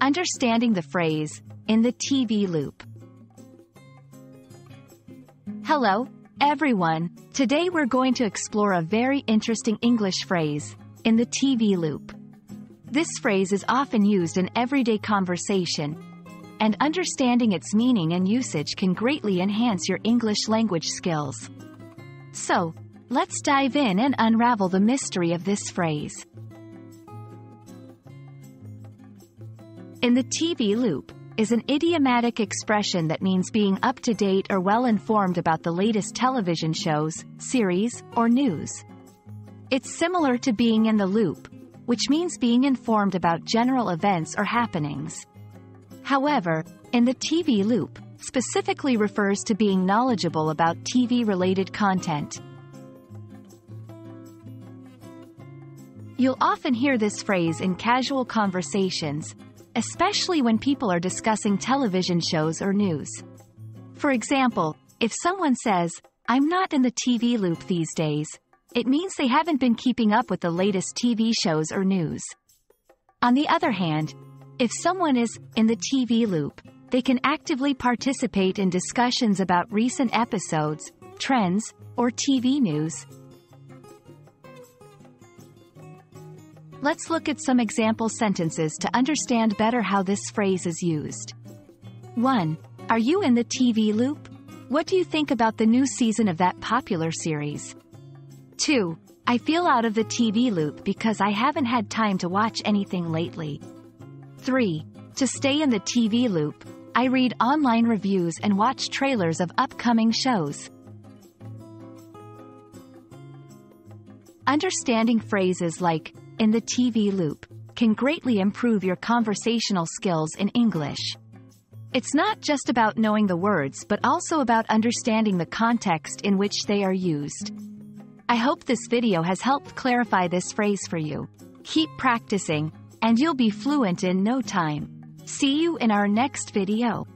Understanding the phrase, in the TV loop. Hello, everyone. Today we're going to explore a very interesting English phrase, in the TV loop. This phrase is often used in everyday conversation, and understanding its meaning and usage can greatly enhance your English language skills. So, let's dive in and unravel the mystery of this phrase. In the TV loop is an idiomatic expression that means being up to date or well informed about the latest television shows, series, or news. It's similar to being in the loop, which means being informed about general events or happenings. However, in the TV loop, specifically refers to being knowledgeable about TV-related content. You'll often hear this phrase in casual conversations, especially when people are discussing television shows or news. For example, if someone says, I'm not in the TV loop these days, it means they haven't been keeping up with the latest TV shows or news. On the other hand, if someone is in the TV loop, they can actively participate in discussions about recent episodes, trends, or TV news, Let's look at some example sentences to understand better how this phrase is used. 1. Are you in the TV loop? What do you think about the new season of that popular series? 2. I feel out of the TV loop because I haven't had time to watch anything lately. 3. To stay in the TV loop, I read online reviews and watch trailers of upcoming shows. Understanding phrases like in the TV loop can greatly improve your conversational skills in English. It's not just about knowing the words but also about understanding the context in which they are used. I hope this video has helped clarify this phrase for you. Keep practicing, and you'll be fluent in no time. See you in our next video.